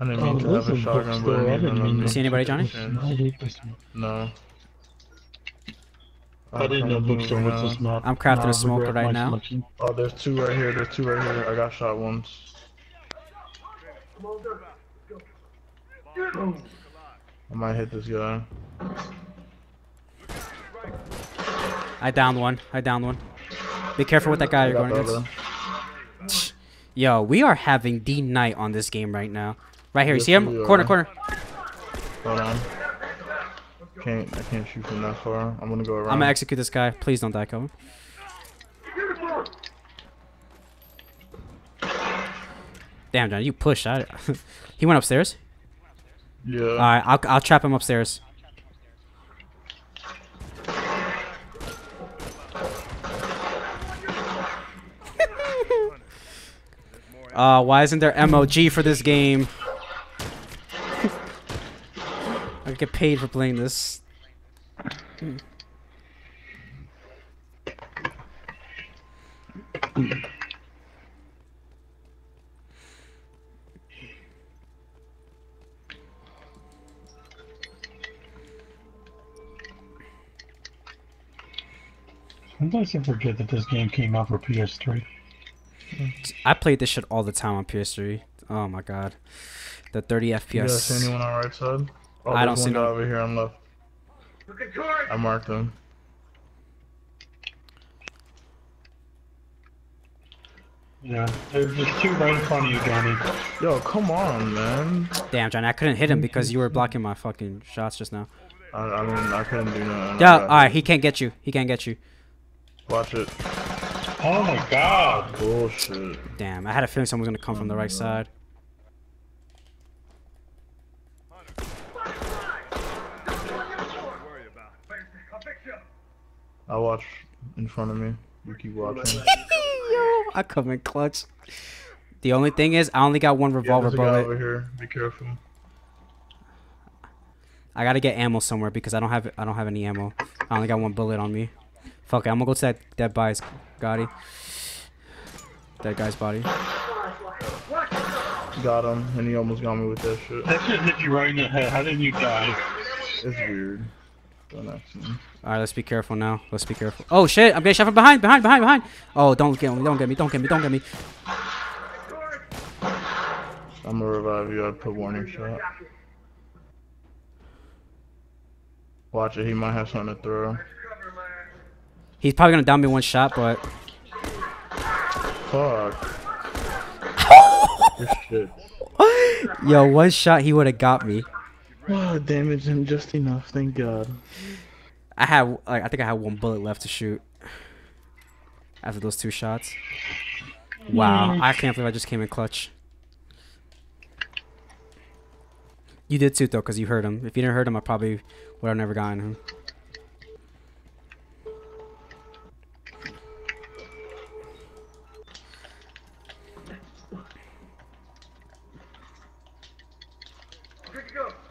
I didn't oh, mean Oh, to have a shotgun, but I I didn't didn't mean mean to- See anybody, Johnny? I hate this map. No. I didn't know bookstore was this map. I'm crafting a smoker right now. selection. Oh, there's two right here. There's two right here. I got shot once. I might hit this guy. I downed one. I downed one. Be careful with that guy you're going the against. other. Yo, we are having the night on this game right now. Right here, you Yes, see him? Corner, corner. Hold on. Can't I can't shoot from that far. I'm gonna go around. I'm gonna execute this guy. Please don't die, Kelvin. Damn, John, you pushed. I, he went upstairs. yeah. All right, I'll I'll trap him upstairs. Uh, why isn't there MOG for this game? I get paid for playing this. Sometimes I forget that this game came out for PS3. I played this shit all the time on PS3. Oh my god, the 30 You guys FPS. anyone on right side? Oh, I don't see one no- over here on left. I marked him. Yeah, there's just two right in front of you, Johnny. Yo, come on, man. Damn, John, I couldn't hit him because you were blocking my fucking shots just now. I, I mean, I couldn't do nothing. Yeah, I alright, he can't get you. He can't get you. Watch it. Oh my god! Bullshit. Damn, I had a feeling someone was gonna come from the right side. I watch in front of me. You keep watching. Yo, I come in clutch. The only thing is, I only got one revolver there's a guy bullet. over here. Be careful. I gotta get ammo somewhere because I don't have I don't have any ammo. I only got one bullet on me. Fuck it, I'm gonna go to that that guy's Gotti. That guy's body. Got him, and he almost got me with that shit. That shit hit you right in the head. How didn't you die? It's weird. Don't ask me. All right, let's be careful now. Let's be careful. Oh shit! I'm getting shot from behind, behind, behind, behind. Oh, don't get me! Don't get me! Don't get me! Don't get me! I'm gonna revive you. I put warning shot. Watch it. He might have something to throw. He's probably gonna down me one shot, but Fuck. yo, one shot he would have got me. Ah, oh, damaged him just enough. Thank God. I had like I think I had one bullet left to shoot after those two shots. Wow, mm. I can't believe I just came in clutch. You did too though, cause you heard him. If you didn't heard him, I probably would have never gotten him.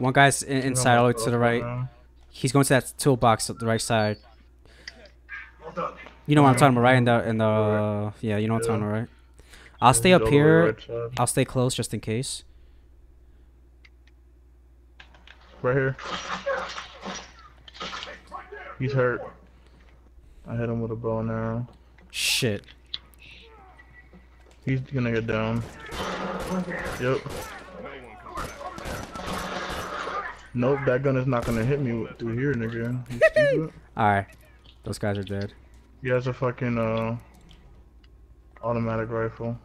One guy's in, inside all the way to the right. He's going to that toolbox at the right side. You know what I'm talking about, right? In the in the yeah, you know what I'm talking about, right? I'll stay up here. I'll stay close just in case. Right here. He's hurt. I hit him with a bow and arrow. Shit. He's gonna get down. Yep. Nope, that gun is not gonna hit me through here, nigga. All right, those guys are dead. He has a fucking uh automatic rifle.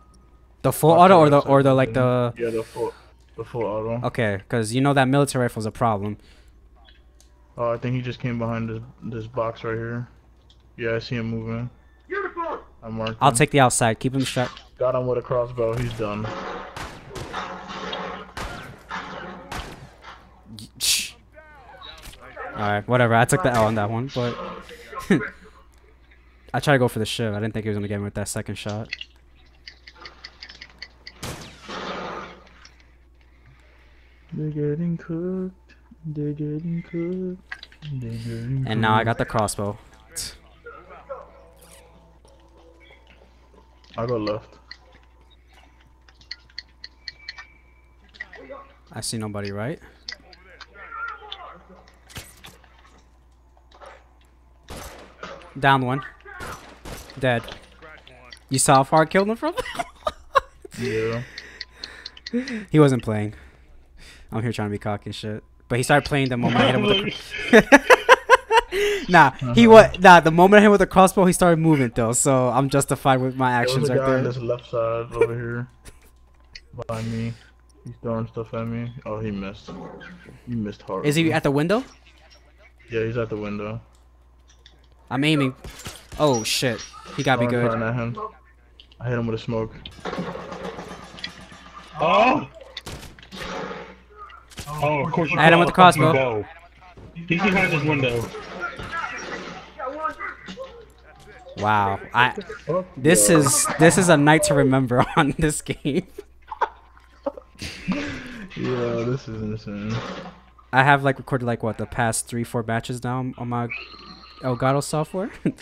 The full Watch auto or the or the like the Yeah, the full, the full auto. okay, because you know that military rifle is a problem. Oh, I think he just came behind this this box right here. Yeah, I see him moving. I marked I'll him. take the outside. Keep him strapped. Got him with a crossbow. He's done. All right, whatever. I took the L on that one, but I tried to go for the shiv. I didn't think he was gonna get me with that second shot. They're getting cooked. They're getting cooked. They're getting And now I got the crossbow. I'll go left. I see nobody, right? Down one. Dead. You saw how far I killed him from? Yeah. he wasn't playing. I'm here trying to be cocky and shit. But he started playing the moment I hit him with the. nah, he uh-huh. was nah. The moment I hit him with the crossbow, he started moving though. So I'm justified with my actions There was a right guy on this left side over here. Behind me. He's throwing stuff at me. Oh, he missed. He missed hard. Is he at the window? Yeah, he's at the window. I'm aiming. Oh shit, he got me I'm good. at him. I hit him with a smoke. Oh! Oh, of course you I hit him call with the crossbow. fucking bow. He's behind this window. Wow, I this is this is a night to remember on this game. Yeah, this is insane. I have like recorded like what the past three four batches now on my Elgato software.